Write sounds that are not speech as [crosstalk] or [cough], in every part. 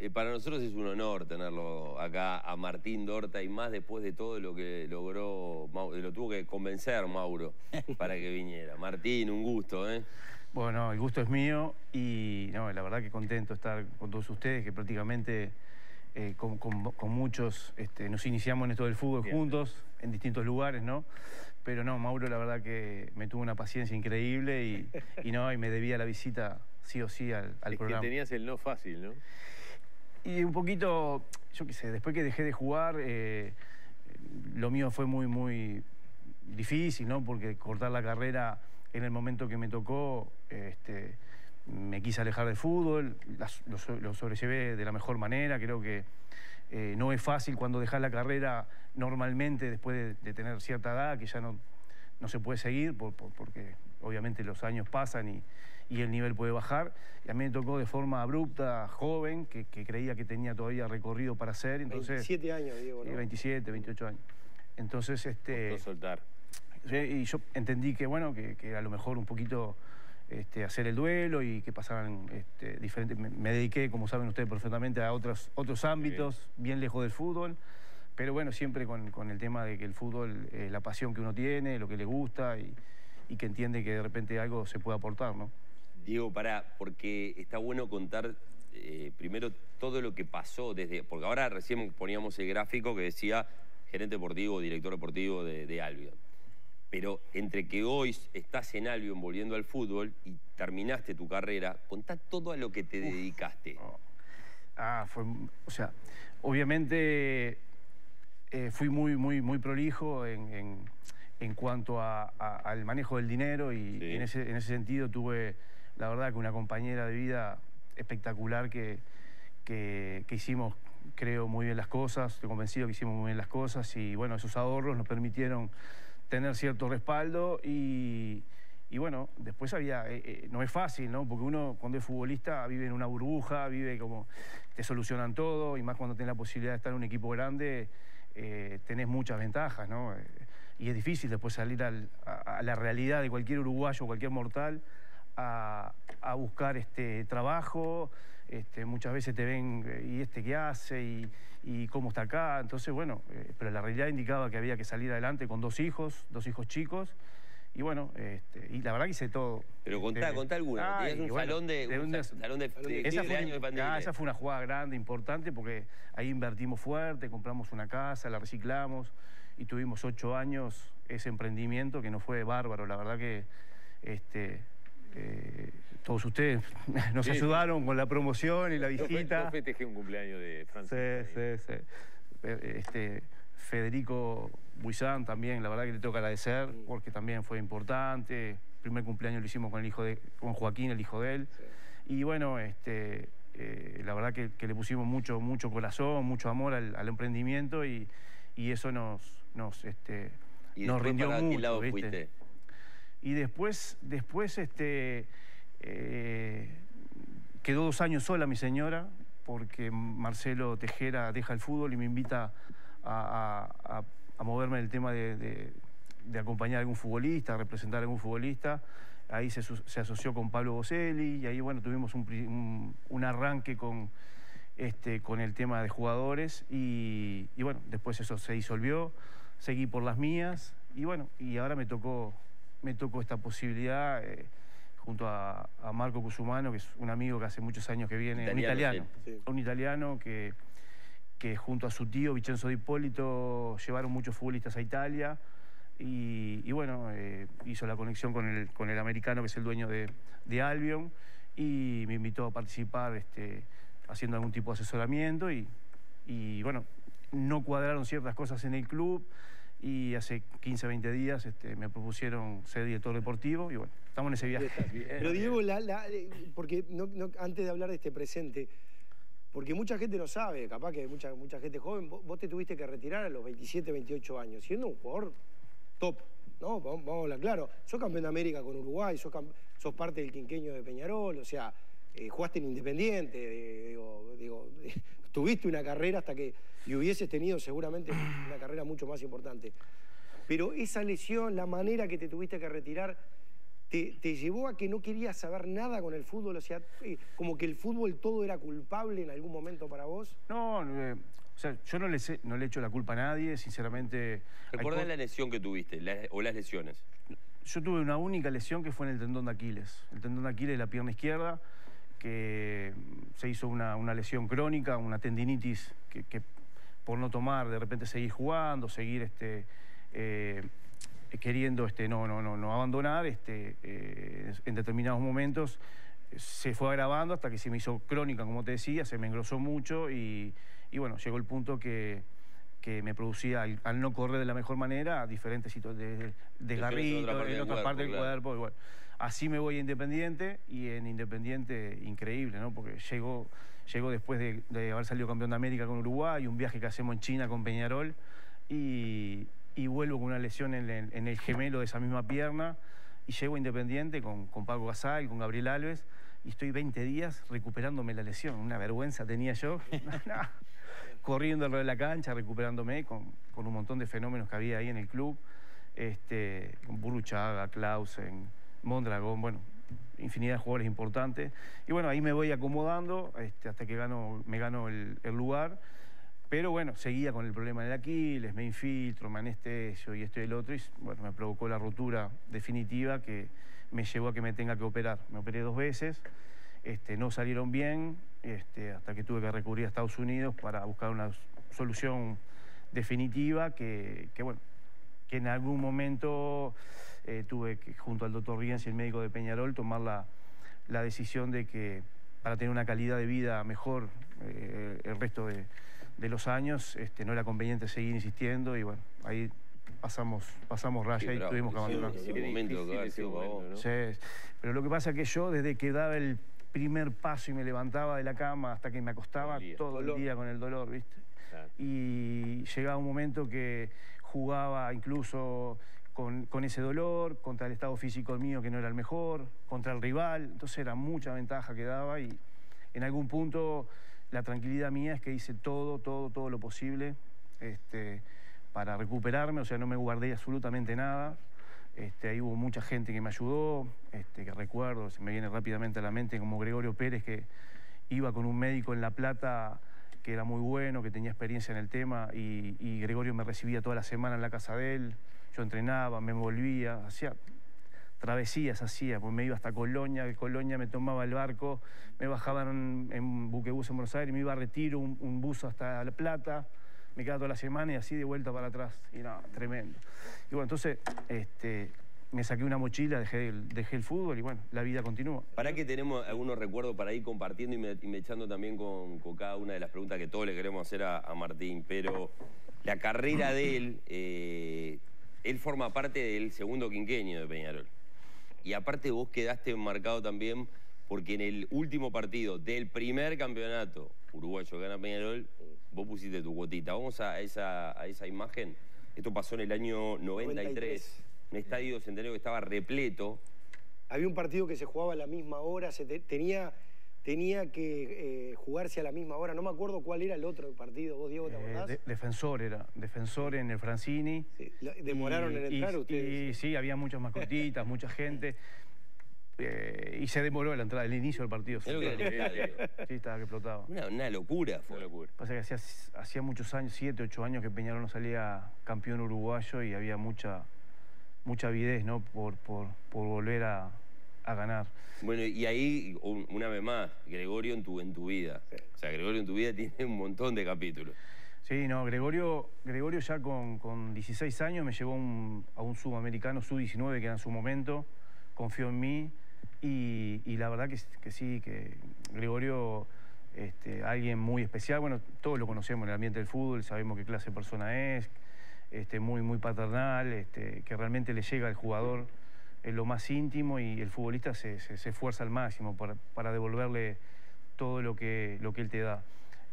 eh, para nosotros es un honor tenerlo acá a Martín Dorta y más después de todo lo que logró, lo tuvo que convencer Mauro [laughs] para que viniera. Martín, un gusto, ¿eh? Bueno, el gusto es mío y no, la verdad que contento estar con todos ustedes, que prácticamente eh, con, muchos este, nos iniciamos en esto del fútbol juntos, en distintos lugares, ¿no? Pero no, Mauro la verdad que me tuvo una paciencia increíble y, no, y me debía la visita sí o sí al, al es programa. Que tenías el no fácil, ¿no? Y un poquito, yo qué sé, después que dejé de jugar, eh, lo mío fue muy, muy difícil, ¿no? Porque cortar la carrera en el momento que me tocó, este, me quise alejar del fútbol, lo, sobrellevé de la mejor manera, creo que eh, no es fácil cuando dejas la carrera normalmente después de, tener cierta edad, que ya no, no se puede seguir, porque obviamente los años pasan y, y el nivel puede bajar. Y a mí me tocó de forma abrupta, joven, que, creía que tenía todavía recorrido para hacer. Entonces, 27 años, Diego, ¿no? 27, 28 años. Entonces, este... soltar. Y yo entendí que, bueno, que, a lo mejor un poquito este, hacer el duelo y que pasaran este, diferentes... Me, dediqué, como saben ustedes perfectamente, a otros, otros ámbitos, bien, lejos del fútbol. Pero bueno, siempre con, el tema de que el fútbol, es la pasión que uno tiene, lo que le gusta y, y que entiende que de repente algo se puede aportar, ¿no? Diego, para, porque está bueno contar eh, primero todo lo que pasó desde. Porque ahora recién poníamos el gráfico que decía gerente deportivo, director deportivo de, Albion. Pero entre que hoy estás en Albion volviendo al fútbol y terminaste tu carrera, contá todo a lo que te dedicaste. Ah, fue. O sea, obviamente eh, fui muy, muy, muy prolijo en, cuanto al manejo del dinero y, en, ese, en ese sentido tuve la verdad que una compañera de vida espectacular que, que, hicimos, creo, muy bien las cosas, estoy convencido que hicimos muy bien las cosas y bueno, esos ahorros nos permitieron tener cierto respaldo y, bueno, después había, eh, eh, no es fácil, ¿no? Porque uno cuando es futbolista vive en una burbuja, vive como, te solucionan todo y más cuando tenés la posibilidad de estar en un equipo grande, eh, tenés muchas ventajas, ¿no? y es difícil después salir a, a la realidad de cualquier uruguayo, cualquier mortal, a, buscar este trabajo, este, muchas veces te ven, eh, ¿y este qué hace? Y, cómo está acá? Entonces, bueno, eh, pero la realidad indicaba que había que salir adelante con dos hijos, dos hijos chicos, y bueno, este, y la verdad que hice todo. Pero contá, contá alguna. Tenías un, salón de, un, salón de, esa fue, años de ah, esa fue una jugada grande, importante, porque ahí invertimos fuerte, compramos una casa, la reciclamos y tuvimos ocho años ese emprendimiento que no fue bárbaro. La verdad que este, eh, todos ustedes [laughs] nos ayudaron con la promoción y la visita. Yo festejé un cumpleaños de Francia. Sí, sí, sí. Este, Federico Buizán también, la verdad que le tengo que agradecer porque también fue importante. El primer cumpleaños lo hicimos con el hijo de con Joaquín, el hijo de él. Y bueno, este, eh, la verdad que, le pusimos mucho, mucho corazón, mucho amor al, emprendimiento y, eso nos, nos, este, nos rindió mucho. Fuiste? Y después, después este, eh, quedó dos años sola mi señora, porque Marcelo Tejera deja el fútbol y me invita a, moverme en el tema de, acompañar a algún futbolista, representar a algún futbolista. Ahí se, asoció con Pablo Boselli y ahí bueno, tuvimos un, arranque con, este, con el tema de jugadores y, y bueno, después eso se disolvió, seguí por las mías y bueno, y ahora me tocó me tocó esta posibilidad eh, junto a, Marco Cusumano, que es un amigo que hace muchos años que viene, un italiano, un italiano que, que junto a su tío Vincenzo Di Ippolito llevaron muchos futbolistas a Italia y, bueno, eh, hizo la conexión con el, con el americano que es el dueño de, Albion y me invitó a participar este, haciendo algún tipo de asesoramiento y, y bueno, no cuadraron ciertas cosas en el club y hace 15, 20 días este, me propusieron ser director deportivo y bueno, estamos en ese viaje. Pero Diego, eh, porque antes de hablar de este presente, porque mucha gente no sabe, capaz que mucha, mucha gente joven, vos, te tuviste que retirar a los 27, 28 años, siendo un jugador top, ¿no? Vamos, a hablar claro. Sos campeón de América con Uruguay, sos, parte del quinqueño de Peñarol, o sea, eh, jugaste en Independiente, digo, [laughs] tuviste una carrera hasta que y hubieses tenido seguramente una carrera mucho más importante. Pero esa lesión, la manera que te tuviste que retirar, te, te llevó a que no querías saber nada con el fútbol? O sea, eh, como que el fútbol todo era culpable en algún momento para vos. No, eh, o sea, yo no le, sé- no le echo la culpa a nadie, sinceramente. ¿Recordás co- la lesión que tuviste la- o las lesiones? Yo tuve una única lesión que fue en el tendón de Aquiles. El tendón de Aquiles de la pierna izquierda, que se hizo una, una lesión crónica, una tendinitis que, que por no tomar, de repente seguir jugando, seguir este, eh, queriendo este, no, no, no, no abandonar, este, eh, en determinados momentos se fue agravando hasta que se me hizo crónica, como te decía, se me engrosó mucho y, y bueno, llegó el punto que, que me producía, al, al no correr de la mejor manera, diferentes situaciones de, desgarritos parte en otra parte del cuerpo. así me voy a Independiente y en Independiente increíble, ¿no? Porque llegó, llegó después de, de haber salido campeón de América con Uruguay, un viaje que hacemos en China con Peñarol y, y vuelvo con una lesión en el, en el gemelo de esa misma pierna y llego a Independiente con, con Paco Gasal, con Gabriel Alves y estoy 20 días recuperándome la lesión. Una vergüenza tenía yo. [laughs] Corriendo alrededor de la cancha, recuperándome con, con un montón de fenómenos que había ahí en el club. Este, con Burruchaga, Clausen, Mondragón, bueno, infinidad de jugadores importantes. Y bueno, ahí me voy acomodando este, hasta que gano, me gano el, lugar. Pero bueno, seguía con el problema del Aquiles, me infiltro, me anestesio y esto y el otro. Y bueno, me provocó la rotura definitiva que me llevó a que me tenga que operar. Me operé dos veces, este, no salieron bien, este, hasta que tuve que recurrir a Estados Unidos para buscar una solución definitiva que, que, bueno, que en algún momento eh, tuve que, junto al doctor Riens y el médico de Peñarol, tomar la, la decisión de que para tener una calidad de vida mejor eh, el resto de, de los años, este, no era conveniente seguir insistiendo y bueno, ahí pasamos, pasamos raya Qué y bravo, tuvimos que sí, abandonar. Sí, pero lo que pasa es que yo desde que daba el primer paso y me levantaba de la cama hasta que me acostaba Todo el día. todo Dolor. el día con el dolor, ¿viste? Claro. Y llegaba un momento que jugaba incluso con, ese dolor, contra el estado físico mío que no era el mejor, contra el rival, entonces era mucha ventaja que daba y en algún punto la tranquilidad mía es que hice todo, todo, todo lo posible este, para recuperarme, o sea, no me guardé absolutamente nada. Este, ahí hubo mucha gente que me ayudó, este, que recuerdo, se me viene rápidamente a la mente, como Gregorio Pérez, que iba con un médico en La Plata que era muy bueno, que tenía experiencia en el tema, y Gregorio me recibía toda la semana en la casa de él, yo entrenaba, me volvía, hacía travesías, hacía, pues me iba hasta Colonia, de Colonia me tomaba el barco, me bajaban en, en buquebús en Buenos Aires, me iba a Retiro, un, bus hasta La Plata, me quedaba toda la semana y así de vuelta para atrás, y nada, tremendo. Y bueno, entonces este, me saqué una mochila, dejé el, fútbol y bueno, la vida continúa. Para que tenemos algunos recuerdos para ir compartiendo y, me, y mechando también con, con cada una de las preguntas que todos le queremos hacer a, a Martín, pero la carrera de él, eh, él forma parte del segundo quinquenio de Peñarol. Y aparte vos quedaste marcado también porque en el último partido del primer campeonato uruguayo que gana Peñarol, vos pusiste tu cuotita. Vamos a esa, a esa imagen. Esto pasó en el año 93. 93. Un estadio centenario que estaba repleto. Había un partido que se jugaba a la misma hora, se te- tenía, tenía que eh, jugarse a la misma hora. No me acuerdo cuál era el otro partido. ¿Vos, Diego, te Eh, acordás? de- defensor era, defensor en el Francini. Sí, demoraron Y- en y- entrar ustedes. Y sí, había muchas mascotitas, mucha gente. Eh, y se demoró la entrada, el inicio del partido. Era. [laughs] Sí, estaba que explotaba. Una, una locura fue. Una locura. Pasa que hacía, hacía muchos años, siete, ocho años que Peñarol no salía campeón uruguayo y había mucha, mucha avidez, ¿no? Por, por, por volver a, a ganar. Bueno, y ahí, un- una vez más, Gregorio en tu, en tu vida. O sea, Gregorio en tu vida [laughs] tiene un montón de capítulos. Sí, no, Gregorio, Gregorio ya con, con 16 años me llevó un- a un sudamericano sub-19 que era en su momento, confió en mí y, y la verdad que, que sí, que Gregorio, este, alguien muy especial, bueno, todos lo conocemos en el ambiente del fútbol, sabemos qué clase de persona es, este, muy, muy paternal, este, que realmente le llega al jugador lo más íntimo y el futbolista se, esfuerza al máximo para, para devolverle todo lo que, lo que él te da.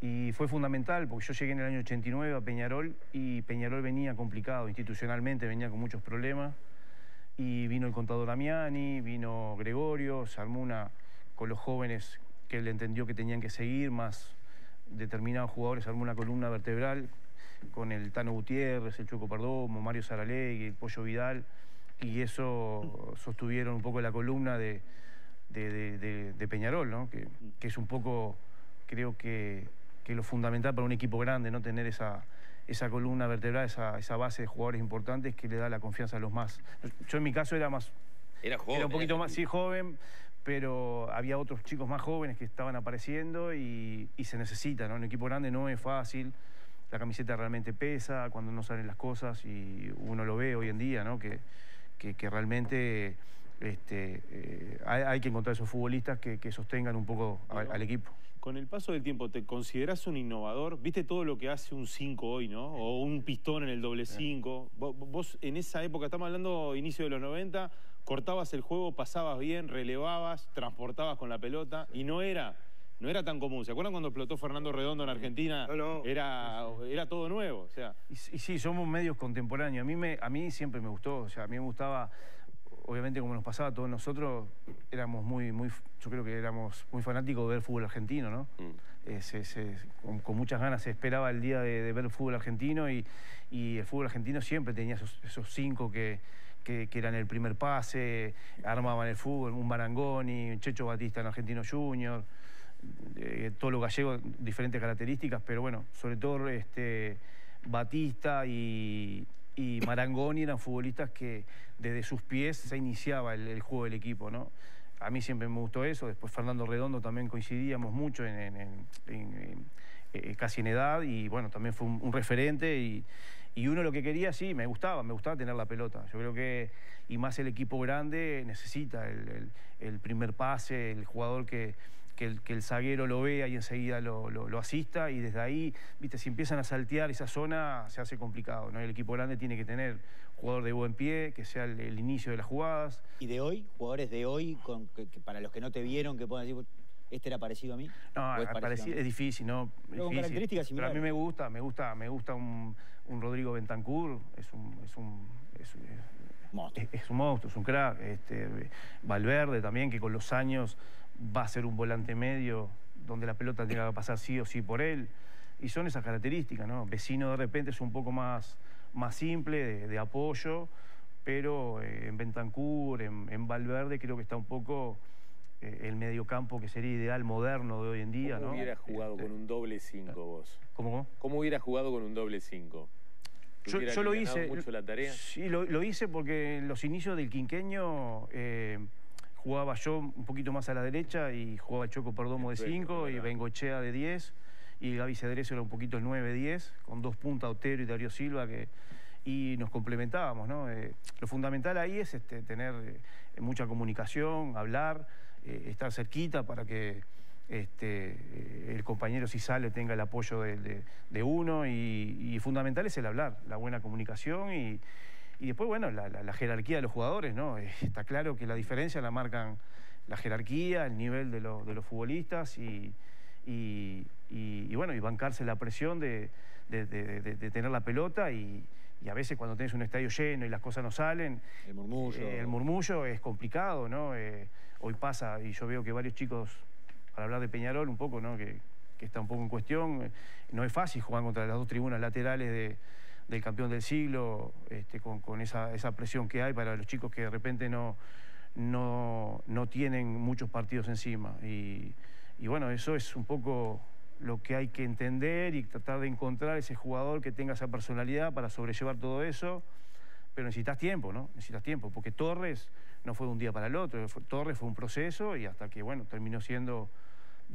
Y fue fundamental porque yo llegué en el año 89 a Peñarol y Peñarol venía complicado institucionalmente, venía con muchos problemas. Y vino el contador Damiani, vino Gregorio, se una con los jóvenes que él entendió que tenían que seguir, más determinados jugadores, armó una columna vertebral con el Tano Gutiérrez, el Choco Perdomo, Mario Saralegui, el Pollo Vidal. Y eso sostuvieron un poco la columna de, de, de- de Peñarol, ¿no? que, que es un poco, creo que, que lo fundamental para un equipo grande, no tener esa, esa columna vertebral, esa, esa base de jugadores importantes que le da la confianza a los más. Yo en mi caso era más, Era joven. era un poquito era- más, sí, joven, pero había otros chicos más jóvenes que estaban apareciendo y, y se necesita, ¿no? Un equipo grande no es fácil, la camiseta realmente pesa cuando no salen las cosas y uno lo ve hoy en día, ¿no? Que, que, que realmente este, eh, hay, hay que encontrar esos futbolistas que, que sostengan un poco al, al equipo. Con el paso del tiempo, ¿te considerás un innovador? ¿Viste todo lo que hace un 5 hoy, no? O un pistón en el doble 5. Vos, vos en esa época, estamos hablando inicio de los 90, cortabas el juego, pasabas bien, relevabas, transportabas con la pelota y no era, no era tan común. ¿Se acuerdan cuando explotó Fernando Redondo en Argentina? No, no. Era, era todo nuevo. O sea, Y, y sí, somos medios contemporáneos. A mí, me, a mí siempre me gustó, o sea, a mí me gustaba, obviamente como nos pasaba a todos nosotros, éramos muy, muy, yo creo que éramos muy fanáticos de ver fútbol argentino, ¿no? Mm. Eh, se- se- con, con muchas ganas se esperaba el día de, de ver fútbol argentino y, y el fútbol argentino siempre tenía esos, esos cinco que, que, que eran el primer pase, armaban el fútbol, un Marangoni, un Checho Batista en Argentino Junior, eh, todos los gallegos, diferentes características, pero bueno, sobre todo este, Batista y, Marangoni eran futbolistas que desde sus pies se iniciaba el, juego del equipo, ¿no? A mí siempre me gustó eso, después Fernando Redondo también coincidíamos mucho en, en- en- eh, casi en edad y bueno, también fue un, referente y, y uno lo que quería, sí, me gustaba, me gustaba tener la pelota. Yo creo que, y más el equipo grande necesita el- el primer pase, el jugador que, que el, que el zaguero lo vea y enseguida lo, lo- lo asista y desde ahí, viste, si empiezan a saltear esa zona se hace complicado, ¿no? El equipo grande tiene que tener jugador de buen pie, que sea el, el inicio de las jugadas. Y de hoy, jugadores de hoy, con, que, que para los que no te vieron, que puedan decir, este era parecido a mí. No, ¿O es pareci- parecido es, difícil, ¿no? Pero con Difícil. características Pero a mí me gusta, me gusta, me gusta un, un Rodrigo Bentancur, es un, es un, es- es un monstruo, es un crack. Este, Valverde también, que con los años va a ser un volante medio, donde la pelota tenga que pasar sí o sí por él. Y son esas características, ¿no? Vecino de repente es un poco más, más simple, de, de apoyo, pero eh, en Bentancur, en, en Valverde, creo que está un poco eh, el mediocampo que sería ideal moderno de hoy en día, ¿Cómo ¿no? hubieras jugado Este, con un doble 5 vos? ¿Cómo, cómo? ¿Cómo hubieras jugado con un doble 5? Yo, yo lo hice. mucho la tarea? Sí, lo, lo hice porque en los inicios del quinqueño eh, jugaba yo un poquito más a la derecha y jugaba Choco Perdomo de Perfecto, 5 y. Bengochea de 10 y Gaby Cedreso era un poquito el 9-10 con dos puntas Otero y Darío Silva que y nos complementábamos, ¿no? Eh, lo fundamental ahí es este, tener eh, mucha comunicación, hablar, eh, estar cerquita para que este, el compañero si sale tenga el apoyo de, de- de uno y, y fundamental es el hablar, la buena comunicación y, y después, bueno, la, la- la jerarquía de los jugadores, ¿no? Eh, Está claro que la diferencia la marcan la jerarquía, el nivel de, lo- de los futbolistas y, y- y- y, bueno, y bancarse la presión de, de- tener la pelota y, a veces cuando tenés un estadio lleno y las cosas no salen, El murmullo. eh, el murmullo es complicado, ¿no? Eh, hoy pasa, y yo veo que varios chicos, para hablar de Peñarol un poco, ¿no? Que, que está un poco en cuestión, no es fácil jugar contra las dos tribunas laterales de- del campeón del siglo, este, con, con esa, esa presión que hay para los chicos que de repente no, no, no tienen muchos partidos encima. Y, y bueno, eso es un poco lo que hay que entender y tratar de encontrar ese jugador que tenga esa personalidad para sobrellevar todo eso pero necesitas tiempo, ¿no? Necesitas tiempo, porque Torres no fue de un día para el otro, Torres fue un proceso y hasta que, bueno, terminó siendo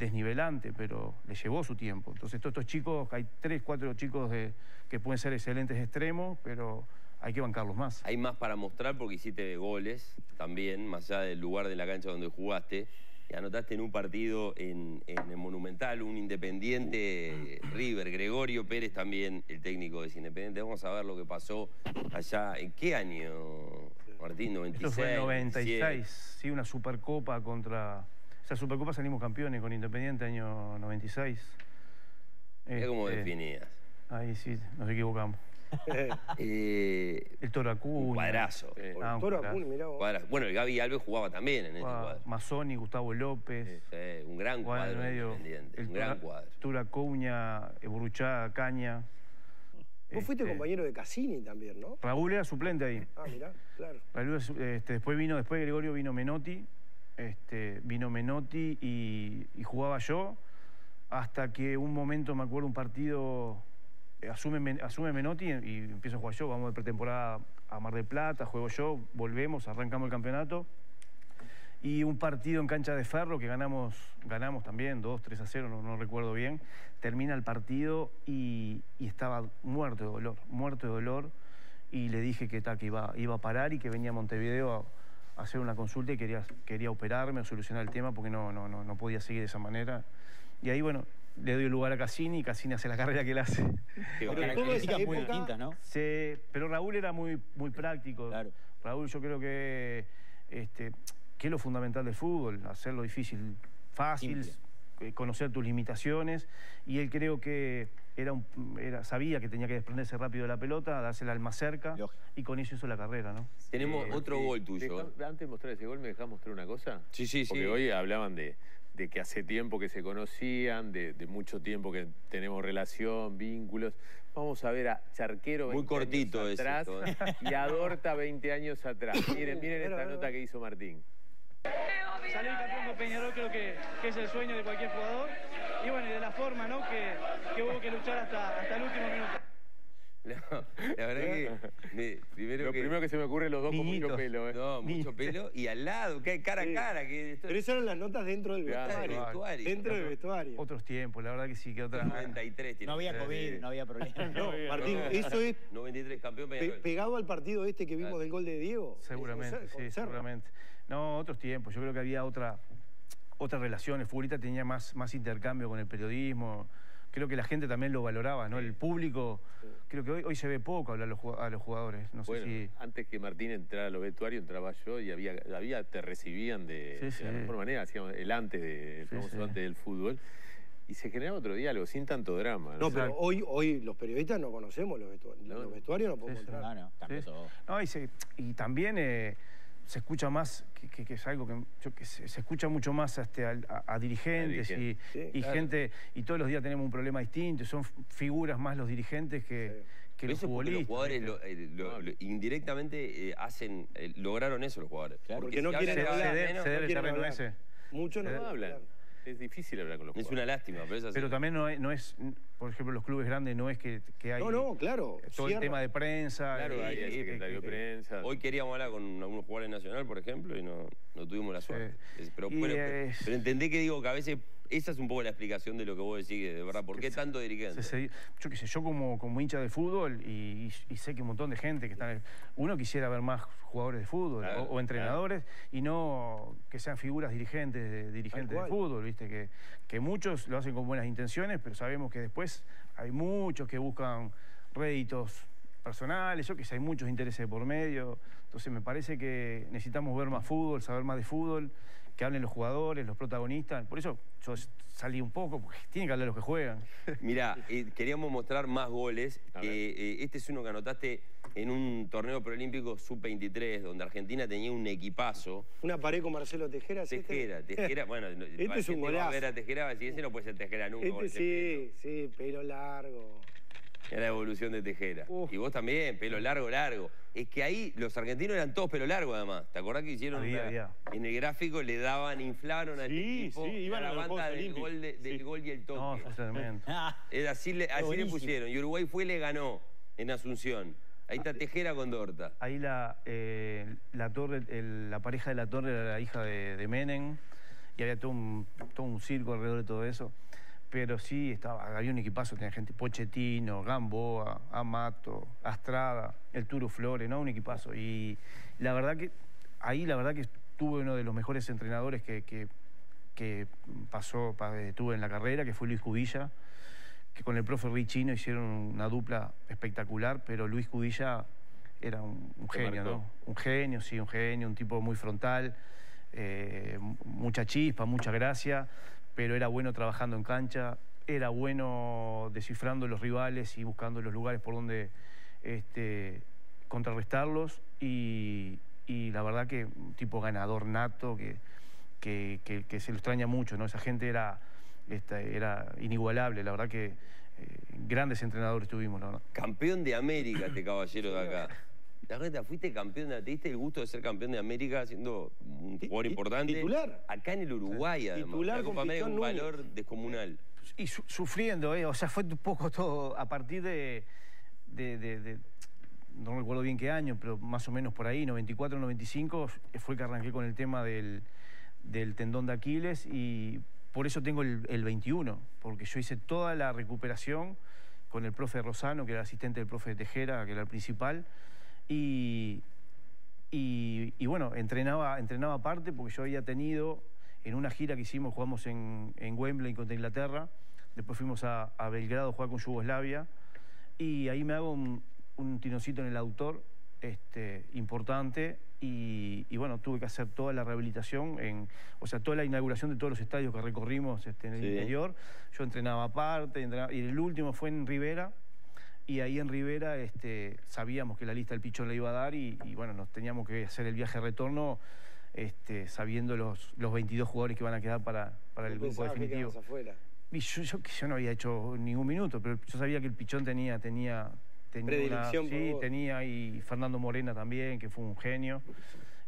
desnivelante, pero le llevó su tiempo. Entonces, todos estos chicos, hay tres, cuatro chicos de- que pueden ser excelentes extremos, pero hay que bancarlos más. Hay más para mostrar porque hiciste goles también, más allá del lugar de la cancha donde jugaste. Y anotaste en un partido en, en el Monumental, un Independiente River, Gregorio Pérez también, el técnico de ese Independiente. Vamos a ver lo que pasó allá. ¿En qué año, Martín? ¿96? Esto fue en 96, 97? sí, una supercopa contra... Esa supercopa salimos campeones con Independiente año 96. Mirá cómo Este, definías. Ahí sí, nos equivocamos. [laughs] Eh, El Toro Acuña. un cuadrazo. Ah, un Toro cuadrazo. Acuña, mirá vos. Cuadra- Bueno, el Gaby Alves jugaba también en Jugaba cuadro. Mazzoni, Gustavo López. Sí, un gran cuadro el medio. independiente. el Un gran cuadro. Tura Acuña, Burruchaga, Caña. Vos fuiste Este, compañero de Cassini también, ¿no? Raúl era suplente ahí. Ah, mirá, claro. Raúl este, después vino, después de Gregorio vino Menotti, este, vino Menotti y, jugaba yo, hasta que un momento, me acuerdo, un partido, eh, asume, Men- asume Menotti y, empiezo a jugar yo, vamos de pretemporada a Mar del Plata, juego yo, volvemos, arrancamos el campeonato. Y un partido en cancha de ferro que ganamos, ganamos también, 2, 3 a 0, no, recuerdo bien. Termina el partido y, estaba muerto de dolor, muerto de dolor. Y le dije que, ta, que iba, iba a parar y que venía a Montevideo a hacer una consulta y quería, quería operarme o solucionar el tema porque no, no, no, no podía seguir de esa manera. Y ahí, bueno, le doy el lugar a Cassini y Cassini hace la carrera que él hace. Pero Características muy distintas, ¿no? Pero Raúl era muy, muy práctico. Claro. Raúl yo creo que, este, que es lo fundamental del fútbol, hacerlo difícil, fácil, eh, conocer tus limitaciones. Y él creo que era un- era, sabía que tenía que desprenderse rápido de la pelota, dársela al más cerca Lógico. y con eso hizo la carrera, ¿no? Tenemos Eh, otro eh, gol tuyo. deja- antes de mostrar ese gol, ¿me dejás mostrar una cosa? Sí, sí, Porque sí. hoy hablaban de, de que hace tiempo que se conocían, de, de mucho tiempo que tenemos relación, vínculos. Vamos a ver a Charquero Muy 20 cortito años es atrás y a Dorta 20 años atrás. [laughs] Miren, miren esta nota que hizo Martín. Salir campeón con Peñarol creo que, que es el sueño de cualquier jugador. Y bueno, y de la forma ¿no? que, que hubo que luchar hasta, hasta el último minuto. No, la verdad que primero Lo que, primero que se me ocurre los dos con mucho pelo. ¿eh? no, mucho pelo y al lado, que cara a cara, que esto Pero esas eran las notas dentro del Claro. vestuario. del vestuario. Dentro del vestuario. Otros tiempos, la verdad que sí, que otra... 93 tiene. No había. COVID, no había problema. [laughs] No, Martín, eso es 93 campeón pe- pegado al partido este que vimos Claro. del gol de Diego. Seguramente, sí, Cerro. seguramente. No, otros tiempos. Yo creo que había otra, otras relaciones. El futbolista tenía más, más intercambio con el periodismo. Creo que la gente también lo valoraba, ¿no? El público, creo que hoy, hoy se ve poco hablar a los, jugadores. No sé Bueno, si. antes que Martín entrara a los vestuarios, entraba yo y había, había te recibían de, Sí, de sí. la mejor manera, hacíamos el antes, de, el Sí, famoso sí. antes del fútbol. Y se generaba otro diálogo, sin tanto drama. No, pero Exacto. hoy, hoy los periodistas no conocemos los vestuarios. No. Los vestuarios no podemos Sí, sí. entrar. No, no, cambió Sí. todo. No, y, se- y también eh, se escucha más, que, que- que es algo que, yo que sé, se escucha mucho más este, al- a, a dirigentes A y, dirigentes. Sí, y claro. gente, y todos los días tenemos un problema distinto, son figuras más los dirigentes que, los eso porque los futbolistas. jugadores lo- eh, lo- lo- indirectamente eh, hacen, eh, lograron eso los jugadores. Claro. Porque no si quieren hablar, menos, se debe no el quieren terreno hablar. ese. Muchos no No hablan. Es difícil hablar con los Es jugadores. una lástima, pero es así. Pero también no es, no es, por ejemplo, los clubes grandes no es que, que hay No, no, claro. todo el tema de prensa. Claro, eh, ahí que- hay que- secretario de prensa. Hoy queríamos hablar con algunos jugadores nacional, por ejemplo, y no, no tuvimos la suerte. Es- Pero, Y bueno, es- pero entendé que digo que a veces esa es un poco la explicación de lo que vos decís, de verdad. ¿Por qué tanto dirigente? se- se- yo qué sé, yo como, como hincha de fútbol y, y- y sé que un montón de gente que está Uno quisiera ver más jugadores de fútbol Claro, o, o entrenadores y no que sean figuras dirigentes de, dirigentes de fútbol, ¿viste? Que, que muchos lo hacen con buenas intenciones, pero sabemos que después hay muchos que buscan réditos personales, yo que sé, hay muchos intereses de por medio. Entonces me parece que necesitamos ver más fútbol, saber más de fútbol, que hablen los jugadores, los protagonistas. Por eso yo salí un poco, porque tienen que hablar los que juegan. [laughs] Mirá, eh, queríamos mostrar más goles. Que, eh, este es uno que anotaste en un torneo preolímpico sub-23, donde Argentina tenía un equipazo. Una pared con Marcelo Tejera. ¿sí este? Tejera, Tejera, bueno, no- Este es un va a golazo. ver a Tejera, va a decir, ese no puede ser Tejera nunca. Este sí, sí, pelo largo. Era la evolución de Tejera. Uf. Y vos también, pelo largo, largo. Es que ahí los argentinos eran todos pelo largo, además. ¿Te acordás que hicieron Había, una- había. en el gráfico le daban, inflaron a este Sí, equipo sí, iban a la a los banda del, gol, de- del Sí. gol y el toque. No, fue tremendo. [laughs] Ah, Era así, le, así le pusieron. Y Uruguay fue y le ganó en Asunción. Ahí está Tejera con Dorta. Ahí la, eh, la torre, el- la pareja de la torre era la hija de, de Menem y había todo un, todo un circo alrededor de todo eso. Pero sí, estaba, había un equipazo, tenía gente, Pochettino, Gamboa, Amato, Astrada, el Turo Flores, ¿no? Un equipazo. Y la verdad que, ahí la verdad que tuve uno de los mejores entrenadores que, que, que pasó, pa- tuve en la carrera, que fue Luis Cubilla que con el profe Richino hicieron una dupla espectacular, pero Luis Cudilla era un, genio, marcó. ¿no? Un genio, sí, un genio, un tipo muy frontal, eh, mucha chispa, mucha gracia, pero era bueno trabajando en cancha, era bueno descifrando los rivales y buscando los lugares por donde este, contrarrestarlos y, y la verdad que un tipo ganador nato que, que, que- que se lo extraña mucho, ¿no? Esa gente era, esta, era inigualable, la verdad que eh, grandes entrenadores tuvimos, la verdad. Campeón de América este caballero de acá. La neta, fuiste campeón de... ¿Te diste el gusto de ser campeón de América siendo un jugador importante? titular. Acá en el Uruguay, además. Titular la con Copa América es un Núñez. valor descomunal. y su- sufriendo, ¿eh? o sea, fue un poco todo a partir de, de- de- de- no recuerdo bien qué año, pero más o menos por ahí, 94, 95, fue que arranqué con el tema del, del tendón de Aquiles y por eso tengo el, el 21, porque yo hice toda la recuperación con el profe Rosano, que era asistente del profe Tejera, que era el principal, y, y, y bueno, entrenaba, entrenaba aparte porque yo había tenido en una gira que hicimos, jugamos en, en Wembley contra Inglaterra, después fuimos a, a Belgrado a jugar con Yugoslavia y ahí me hago un, un tinoncito en el autor este, importante y, y bueno, tuve que hacer toda la rehabilitación, en, o sea, toda la inauguración de todos los estadios que recorrimos este, en el Sí. interior. Yo entrenaba aparte, entrenaba- y el último fue en Rivera, y ahí en Rivera este, sabíamos que la lista del pichón la iba a dar y, y, bueno, nos teníamos que hacer el viaje de retorno este, sabiendo los, los 22 jugadores que van a quedar para, para el grupo que definitivo. afuera. Y yo, yo, que yo no había hecho ningún minuto, pero yo sabía que el pichón tenía, tenía, tenía Predilección por sí, tenía y Fernando Morena también, que fue un genio.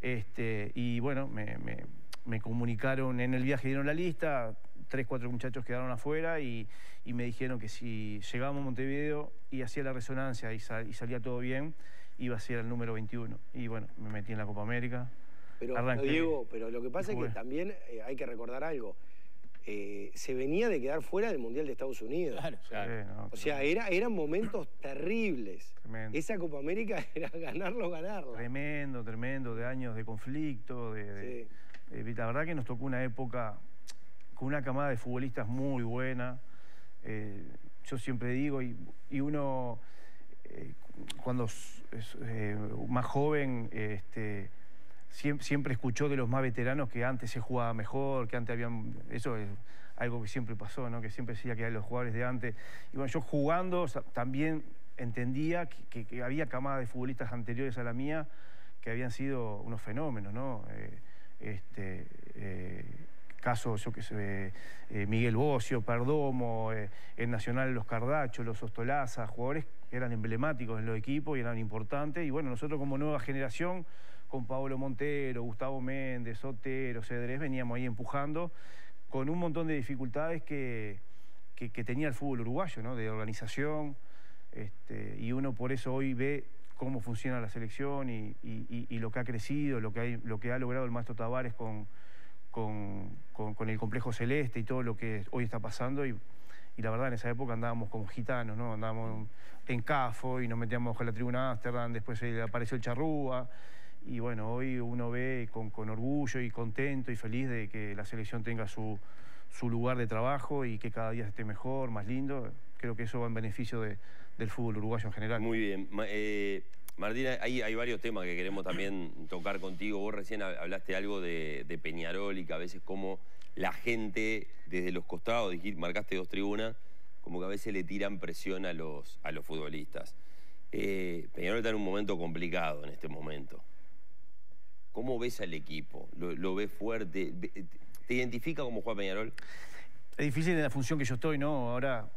Este, y bueno, me, me- me comunicaron en el viaje, dieron la lista, tres, cuatro muchachos quedaron afuera y, y me dijeron que si llegábamos a Montevideo y hacía la resonancia y, sal- y salía todo bien, iba a ser el número 21. Y bueno, me metí en la Copa América. Pero, Arranqué. Diego, pero lo que pasa es que también eh, hay que recordar algo. Eh, se venía de quedar fuera del Mundial de Estados Unidos. Claro. No, O sea, era, eran momentos terribles. Tremendo. Esa Copa América [laughs] era ganarlo o ganarla. Tremendo, tremendo, de años de conflicto, de, de- eh, la verdad que nos tocó una época una camada de futbolistas muy buena. Eh, yo siempre digo, y, uno eh, cuando es, eh, más joven, este, siempre, escuchó de los más veteranos que antes se jugaba mejor, que antes habían. Eso es algo que siempre pasó, ¿no? Que siempre decía que los jugadores de antes. Y bueno, yo jugando también entendía que, había camadas de futbolistas anteriores a la mía que habían sido unos fenómenos, ¿no? Este, eh, caso, yo que sé, eh, Miguel Bocio, Perdomo, eh, el Nacional Los Cardachos, los Ostolaza, jugadores que eran emblemáticos en los equipos y eran importantes. Y bueno, nosotros como nueva generación, con Pablo Montero, Gustavo Méndez, Otero, Cedrés, veníamos ahí empujando con un montón de dificultades que, que- tenía el fútbol uruguayo, ¿no? De organización. este, y uno por eso hoy ve cómo funciona la selección y- y lo que ha crecido, lo que, hay- lo que ha logrado el maestro Tavares con, con, con- con el complejo celeste y todo lo que hoy está pasando. Y, y la verdad, en esa época andábamos como gitanos, ¿no? Andábamos en Cafo y nos metíamos con la tribuna Ámsterdam, después apareció el Charrúa. Y bueno, hoy uno ve con, con orgullo y contento y feliz de que la selección tenga su, su lugar de trabajo y que cada día esté mejor, más lindo. Creo que eso va en beneficio de- del fútbol uruguayo en general. Muy bien. Eh, Martina, hay, hay varios temas que queremos también tocar contigo. Vos recién hab- hablaste algo de, de Peñarol y que a veces como la gente desde los costados, dijiste, marcaste dos tribunas, como que a veces le tiran presión a los, a los futbolistas. Eh, Peñarol está en un momento complicado en este momento. ¿Cómo ves al equipo? ¿Lo, lo ves fuerte? ¿Te identifica cómo juega Peñarol? Es difícil en la función que yo estoy, ¿no? Ahora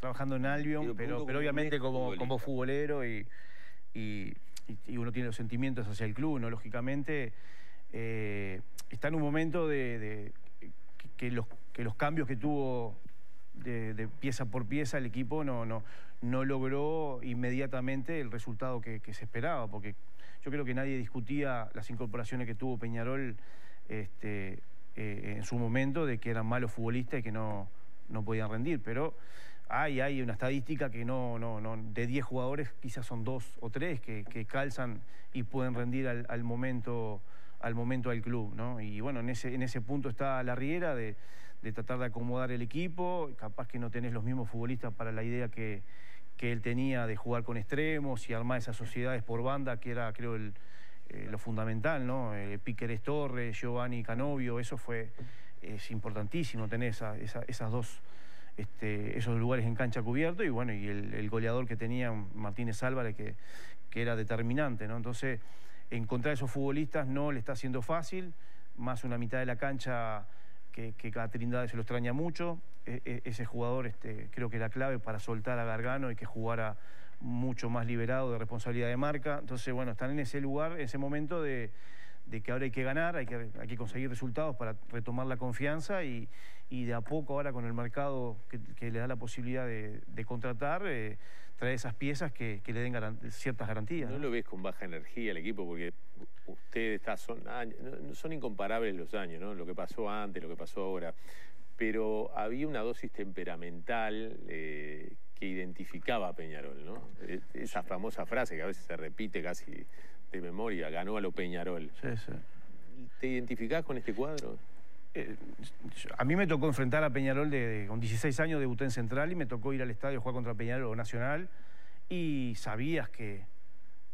trabajando en Albion, Pero pero, como obviamente como, como futbolero y, y- uno tiene los sentimientos hacia el club, ¿no? Lógicamente eh, está en un momento de, que, los, que los cambios que tuvo de, pieza por pieza el equipo no, no, no logró inmediatamente el resultado que, que se esperaba, porque yo creo que nadie discutía las incorporaciones que tuvo Peñarol este, eh, en su momento de que eran malos futbolistas y que no, no podían rendir, pero hay, hay una estadística que no, no, no, de 10 jugadores quizás son dos o tres que, calzan y pueden rendir al, momento al momento del club, ¿no? Y bueno, en ese, en ese punto está la riera de, de tratar de acomodar el equipo, capaz que no tenés los mismos futbolistas para la idea que, que él tenía de jugar con extremos y armar esas sociedades por banda, que era, creo, el, eh, lo fundamental, ¿no? Eh, Piqueres Torres, Giovanni Canovio, eso fue, es importantísimo tener esa- esas dos, este, esos lugares en cancha cubierto y bueno, y el, goleador que tenía Martínez Álvarez, que, que era determinante, ¿no? Entonces, encontrar esos futbolistas no le está siendo fácil, más una mitad de la cancha que, que cada Trindade se lo extraña mucho. E- e- ese jugador este, creo que era clave para soltar a Gargano y que jugara mucho más liberado de responsabilidad de marca. Entonces, bueno, están en ese lugar, en ese momento de, de que ahora hay que ganar, hay que, hay que conseguir resultados para retomar la confianza y, y de a poco ahora con el mercado que, que le da la posibilidad de, de contratar, eh, traer esas piezas que, que le den garan- ciertas garantías. ¿No ¿no? lo ves con baja energía el equipo? Porque ustedes está, son, años- son incomparables los años, ¿no? Lo que pasó antes, lo que pasó ahora. Pero había una dosis temperamental eh, que identificaba a Peñarol, ¿no? Eh, Esa famosa frase que a veces se repite casi de memoria, ganó a lo Peñarol. Sí, sí. ¿Te identificás con este cuadro? Eh, a mí me tocó enfrentar a Peñarol de, de- con 16 años, debuté en Central y me tocó ir al estadio a jugar contra Peñarol o Nacional y sabías que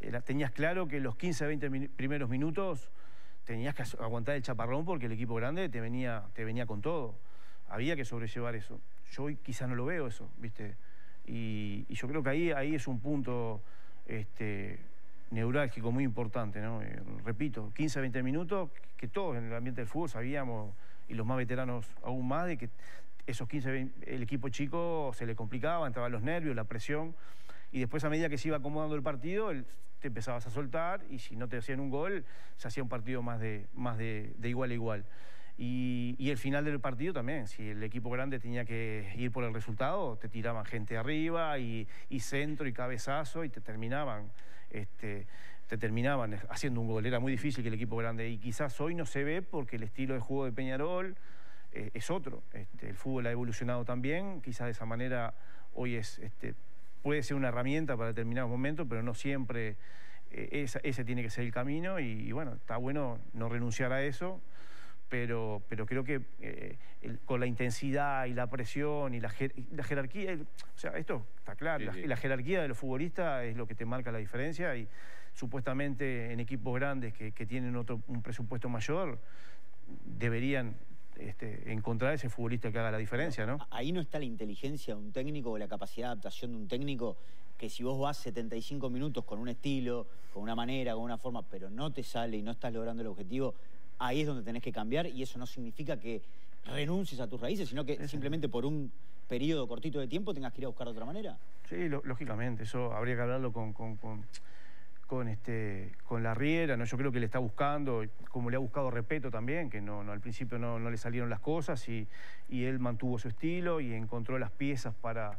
era- tenías claro que los 15, 20 minu- primeros minutos tenías que aguantar el chaparrón porque el equipo grande te venía, te venía con todo. Había que sobrellevar eso. Yo hoy quizás no lo veo eso, ¿viste? Y, y yo creo que ahí, ahí es un punto este, neurálgico muy importante, ¿no? Eh, repito, 15, 20 minutos que todos en el ambiente del fútbol sabíamos, y los más veteranos aún más, de que esos 15, 20, el equipo chico se le complicaba, entraban los nervios, la presión, y después a medida que se iba acomodando el partido, te empezabas a soltar, y si no te hacían un gol, se hacía un partido más de, más de, igual a igual. Y, el final del partido también, si el equipo grande tenía que ir por el resultado, te tiraban gente arriba y centro y cabezazo y te terminaban, este, te terminaban haciendo un gol. Era muy difícil que el equipo grande, y quizás hoy no se ve porque el estilo de juego de Peñarol eh, es otro. Este, el fútbol ha evolucionado también, quizás de esa manera hoy es, este, puede ser una herramienta para determinados momentos, pero no siempre eh, ese tiene que ser el camino y bueno, está bueno no renunciar a eso pero, pero creo que eh, el- con la intensidad y la presión y la, jer- y la jerarquía, el- o sea, esto está claro, Sí, la, sí. la jerarquía de los futbolistas es lo que te marca la diferencia y supuestamente en equipos grandes que, que tienen otro, un presupuesto mayor deberían este, encontrar ese futbolista que haga la diferencia, ¿no? Ahí no está la inteligencia de un técnico o la capacidad de adaptación de un técnico que si vos vas 75 minutos con un estilo, con una manera, con una forma, pero no te sale y no estás logrando el objetivo, ahí es donde tenés que cambiar y eso no significa que renuncies a tus raíces, sino que simplemente por un periodo cortito de tiempo tengas que ir a buscar de otra manera. Sí, lo- lógicamente, eso habría que hablarlo con, con, con, con, este, con la Riera, ¿no? yo creo que le está buscando, como le ha buscado Repeto también, que no, no, al principio no, no le salieron las cosas y, y él mantuvo su estilo y encontró las piezas para,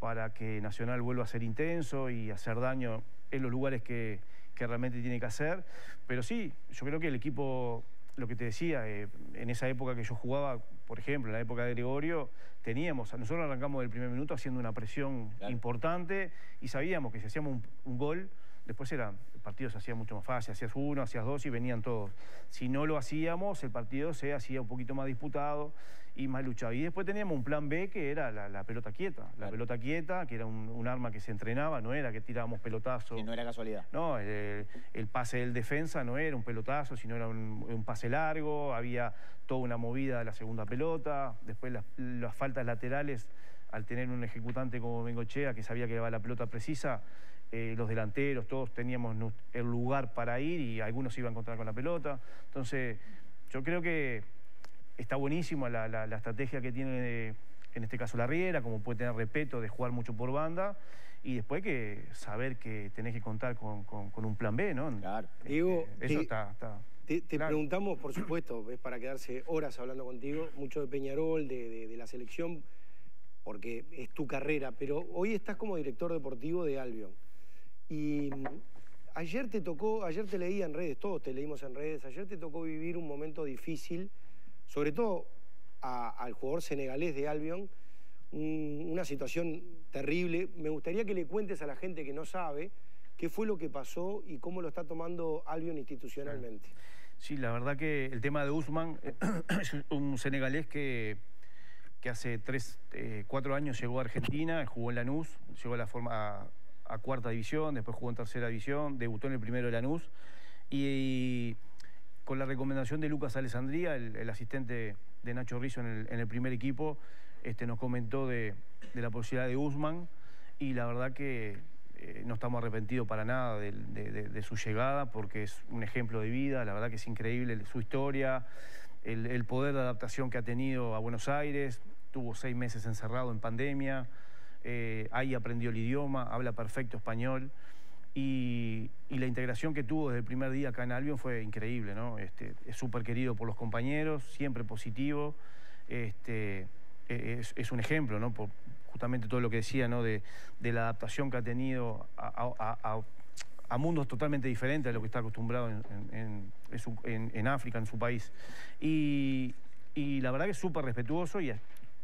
para que Nacional vuelva a ser intenso y hacer daño en los lugares que, que realmente tiene que hacer. Pero sí, yo creo que el equipo, lo que te decía, eh, en esa época que yo jugaba, por ejemplo, en la época de Gregorio, teníamos, nosotros arrancamos del primer minuto haciendo una presión Claro. importante y sabíamos que si hacíamos un, un gol, después era, el partido se hacía mucho más fácil, hacías uno, hacías dos y venían todos. Si no lo hacíamos, el partido se hacía un poquito más disputado y más luchado. Y después teníamos un plan B que era la, la pelota quieta, la Claro. pelota quieta, que era un, un arma que se entrenaba, no era que tirábamos pelotazos. Que no era casualidad. No, el, el pase del defensa no era un pelotazo, sino era un, un pase largo, había toda una movida de la segunda pelota, después las, las faltas laterales, al tener un ejecutante como Bengochea que sabía que iba la pelota precisa, eh, los delanteros, todos teníamos el lugar para ir y algunos se iban a encontrar con la pelota. Entonces, yo creo que está buenísima la, la- la estrategia que tiene en este caso la Riera, como puede tener respeto de jugar mucho por banda y después que saber que tenés que contar con, con- con un plan B, ¿no? Claro. Diego, Eh, eso te- está, está- Te, te Claro. preguntamos, por supuesto, es para quedarse horas hablando contigo, mucho de Peñarol, de, de- de la selección, porque es tu carrera, pero hoy estás como director deportivo de Albion. Y mm, ayer te tocó, ayer te leí en redes, todos te leímos en redes, ayer te tocó vivir un momento difícil, sobre todo al jugador senegalés de Albion, un- una situación terrible. Me gustaría que le cuentes a la gente que no sabe qué fue lo que pasó y cómo lo está tomando Albion institucionalmente. Sí, la verdad que el tema de Usman [coughs] es un senegalés que, que hace tres, eh, cuatro años llegó a Argentina, jugó en Lanús, llegó a la forma a cuarta división, después jugó en tercera división, debutó en el primero de Lanús y, con la recomendación de Lucas Alessandría, el, asistente de Nacho Rizzo en el, primer equipo, este, nos comentó de, la posibilidad de Usman y la verdad que eh, no estamos arrepentidos para nada de su llegada porque es un ejemplo de vida, la verdad que es increíble su historia, el, el poder de adaptación que ha tenido a Buenos Aires, tuvo seis meses encerrado en pandemia, eh, ahí aprendió el idioma, habla perfecto español y, la integración que tuvo desde el primer día acá en Albion fue increíble, ¿no? Este, es súper querido por los compañeros, siempre positivo, este, e- es, un ejemplo, ¿no? Por justamente todo lo que decía. De, la adaptación que ha tenido a, mundos totalmente diferentes a lo que está acostumbrado en, África, en su país. Y, y la verdad que es súper respetuoso y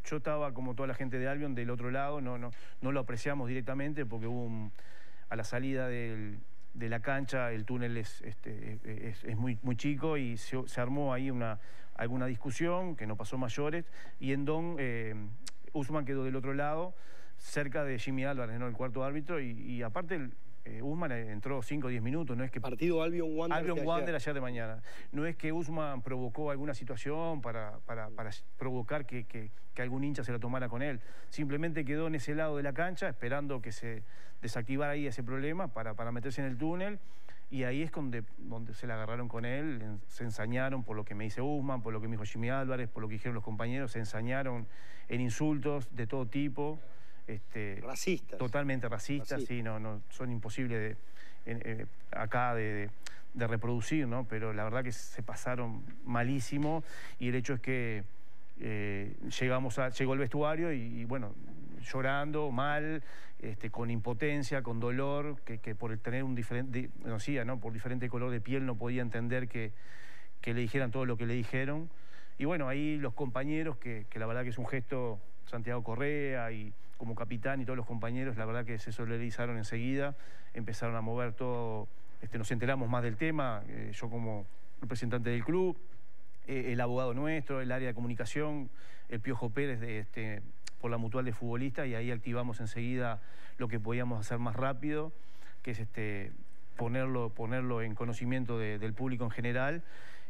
yo estaba como toda la gente de Albion del otro lado, no, no, no lo apreciamos directamente porque hubo un- a la salida de la cancha el túnel es, este, es, muy, muy chico y se, se armó ahí una, alguna discusión que no pasó mayores y en Don eh, Usman quedó del otro lado cerca de Jimmy Álvarez, ¿no? el cuarto árbitro y, aparte eh, Usman entró 5 o 10 minutos, no es que Partido Albion Wander. Albion. Wander ayer de mañana. No es que Usman provocó alguna situación para, para- para provocar que, que- que algún hincha se la tomara con él. Simplemente quedó en ese lado de la cancha esperando que se desactivara ahí ese problema para, para meterse en el túnel. Y ahí es donde, donde se la agarraron con él, en- se ensañaron por lo que me dice Usman, por lo que me dijo Jimmy Álvarez, por lo que dijeron los compañeros, se ensañaron en insultos de todo tipo. Este, Racistas. Totalmente racistas, Racistas. sí, no, no, son imposibles de, en- eh, acá de, de- reproducir, ¿no? Pero la verdad que se pasaron malísimo y el hecho es que eh, llegamos a, llegó el vestuario y, y, bueno, llorando, mal, este, con impotencia, con dolor, que, que por tener un diferente, no decía, ¿no? Por diferente color de piel no podía entender que, que le dijeran todo lo que le dijeron. Y bueno, ahí los compañeros, que, que la verdad que es un gesto, Santiago Correa y como capitán y todos los compañeros, la verdad que se solidarizaron enseguida, empezaron a mover todo, este, nos enteramos más del tema, eh, yo como representante del club, eh, el abogado nuestro, el área de comunicación, el Piojo Pérez este, por la mutual de futbolistas y ahí activamos enseguida lo que podíamos hacer más rápido, que es este, ponerlo, ponerlo en conocimiento de- del público en general.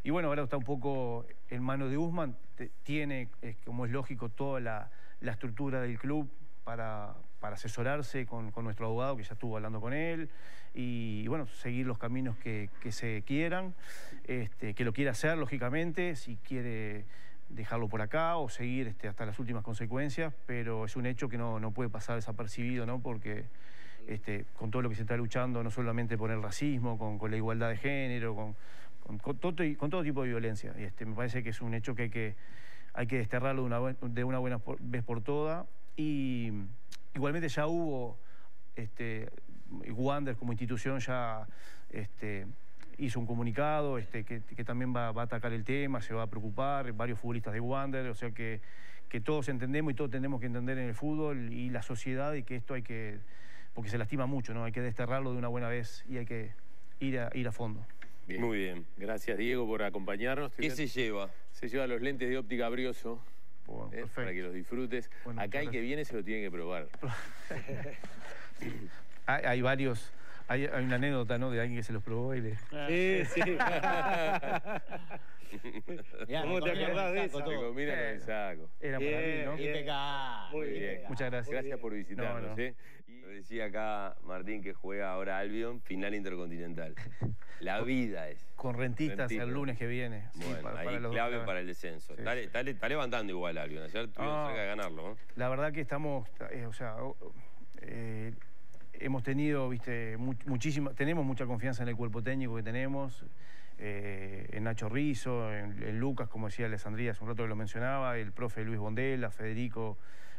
Y bueno, ahora está un poco en mano de Usman, te- tiene, como es lógico, toda la, la estructura del club para, asesorarse con, nuestro abogado, que ya estuvo hablando con él, y, bueno, seguir los caminos que, se quieran, este, que lo quiera hacer, lógicamente, si quiere dejarlo por acá o seguir este, hasta las últimas consecuencias, pero es un hecho que no, puede pasar desapercibido, ¿no? Porque este, con todo lo que se está luchando, no solamente por el racismo, con, la igualdad de género, con, todo, tipo de violencia. Este, me parece que es un hecho que hay que, desterrarlo de una, de una buena vez por todas. Y igualmente ya hubo, este, Wander como institución ya este, hizo un comunicado este, que, que también va, va a atacar el tema, se va a preocupar, varios futbolistas de Wander, o sea que, que todos entendemos y todos tenemos que entender en el fútbol y la sociedad y que esto hay que, porque se lastima mucho, ¿no? Hay que desterrarlo de una buena vez y hay que ir a, ir a fondo. Bien. Muy bien. Gracias, Diego, por acompañarnos. ¿Qué se lleva? Se lleva los lentes de óptica Brioso. Bueno, ¿eh? para que los disfrutes. Bueno, Acá el que viene se lo tiene que probar. [laughs] Hay, hay varios, hay, hay una anécdota, ¿no? De alguien que se los probó y le... Sí, sí. [laughs] [laughs] Mirá, ¿Cómo te acordás de el saco esa? Se todo. combina con el saco. Era para mí, ¿no? Bien. Impecable. Muy bien. Muchas gracias. Gracias por visitarnos. No, no. ¿eh? Lo decía acá Martín que juega ahora Albion, final intercontinental. La vida es. Con rentistas Rentistas. el lunes que viene. sí, Bueno, para- ahí para los dos, clave la para el descenso. Sí, está, sí. está- está levantando igual Albion. Ayer estuvieron Ah. cerca de ganarlo, ¿no? La verdad que estamos, eh, o sea, eh, hemos tenido, viste, mu- muchísima, tenemos mucha confianza en el cuerpo técnico que tenemos, eh, en Nacho Rizzo, en, Lucas, como decía Alessandría hace un rato que lo mencionaba, el profe Luis Bondela, Federico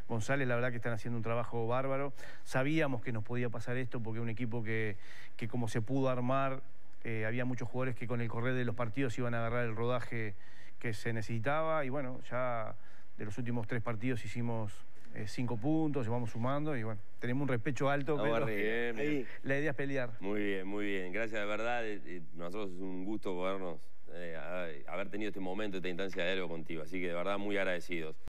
González, la verdad que están haciendo un trabajo bárbaro. Sabíamos que nos podía pasar esto porque un equipo que, que como se pudo armar, eh, había muchos jugadores que con el correr de los partidos iban a agarrar el rodaje que se necesitaba y bueno, ya de los últimos tres partidos hicimos eh, cinco puntos, llevamos sumando y bueno, tenemos un respecho alto, Vamos pero. Bien, bien. [laughs] La idea es pelear. Muy bien, muy bien. Gracias de verdad. Eh, eh, Nosotros es un gusto podernos, eh, haber tenido este momento, esta instancia de algo contigo. Así que de verdad muy agradecidos.